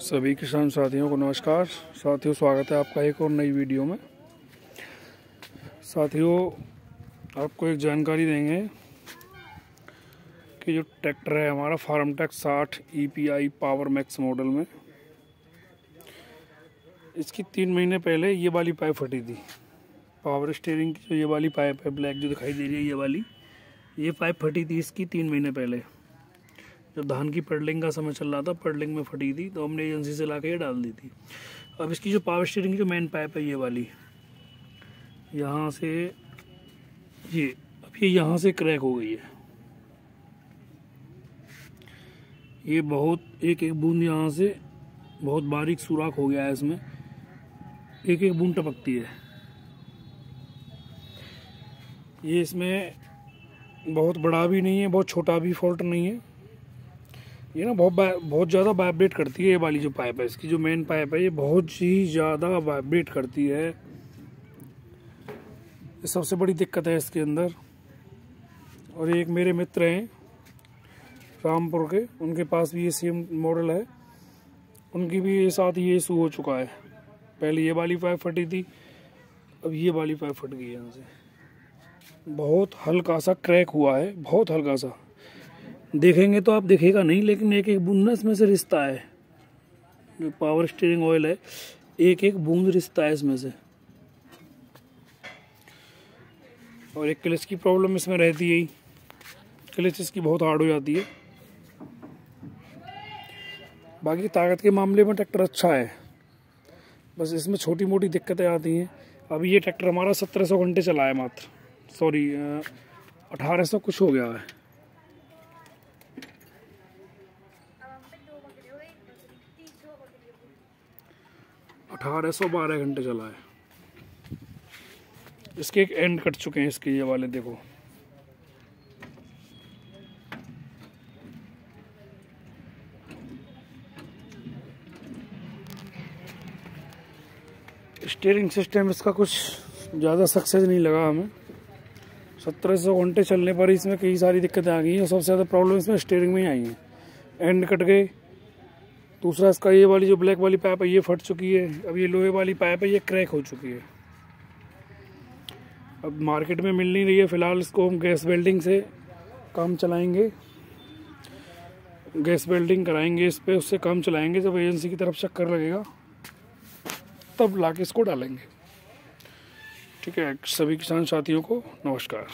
सभी किसान साथियों को नमस्कार। साथियों, स्वागत है आपका एक और नई वीडियो में। साथियों, आपको एक जानकारी देंगे कि जो ट्रैक्टर है हमारा फार्म टेक साठ ई पावर मैक्स मॉडल में, इसकी तीन महीने पहले ये वाली पाइप फटी थी। पावर स्टेयरिंग की जो ये वाली पाइप है ब्लैक जो दिखाई दे रही है, ये वाली, ये पाइप फटी थी इसकी तीन महीने पहले। जब धान की पडलिंग का समय चल रहा था, पडलिंग में फटी थी तो हमने एजेंसी से ला के डाल दी थी। अब इसकी जो पावर स्टीयरिंग की जो मेन पाइप है ये वाली, यहाँ से ये, अब ये यहाँ से क्रैक हो गई है। ये बहुत, एक एक बूंद यहाँ से बहुत बारीक सुराख हो गया है इसमें। एक एक बूंद टपकती है। ये इसमें बहुत बड़ा भी नहीं है, बहुत छोटा भी फॉल्ट नहीं है। ये ना बहुत बहुत ज़्यादा वाइब्रेट करती है ये वाली जो पाइप है, इसकी जो मेन पाइप है, ये बहुत ही ज़्यादा वाइब्रेट करती है। ये सबसे बड़ी दिक्कत है इसके अंदर। और एक मेरे मित्र हैं, रामपुर के, उनके पास भी ये सेम मॉडल है। उनकी भी ये साथ ये इशू हो चुका है। पहले ये वाली पाइप फटी थी, अब ये वाली पाइप फट गई है यहाँ से बहुत हल्का सा क्रैक हुआ है, बहुत हल्का सा। देखेंगे तो आप देखेगा नहीं, लेकिन एक एक बूंद इसमें से रिश्ता है। जो पावर स्टीयरिंग ऑयल है एक एक बूंद रिश्ता है इसमें से। और एक क्लिच की प्रॉब्लम इसमें रहती है। क्लिच इसकी बहुत हार्ड हो जाती है। बाकी ताकत के मामले में ट्रैक्टर अच्छा है। बस इसमें छोटी मोटी दिक्कतें आती हैं। अभी ये ट्रैक्टर हमारा सत्रह सौ घंटे चला है मात्र सॉरी अठारह सौ कुछ हो गया है। अठारह सौ बारह घंटे चला है। इसके एक एंड कट चुके हैं इसके ये वाले, देखो। स्टीयरिंग सिस्टम इसका कुछ ज़्यादा सक्सेस नहीं लगा हमें। सत्रह सौ घंटे चलने पर इसमें कई सारी दिक्कतें आ गई हैं। सबसे ज़्यादा प्रॉब्लम इसमें स्टीयरिंग में ही आई हैं। एंड कट गए। दूसरा इसका ये वाली जो ब्लैक वाली पाइप है, ये फट चुकी है। अब ये लोहे वाली पाइप है, ये क्रैक हो चुकी है। अब मार्केट में मिल नहीं रही है, फ़िलहाल इसको हम गैस वेल्डिंग से काम चलाएँगे। गैस वेल्डिंग कराएँगे इस पर उससे काम चलाएँगे, जब एजेंसी की तरफ़ चक्कर लगेगा, तब ला के इसको डालेंगे। ठीक है, सभी किसान साथियों को नमस्कार।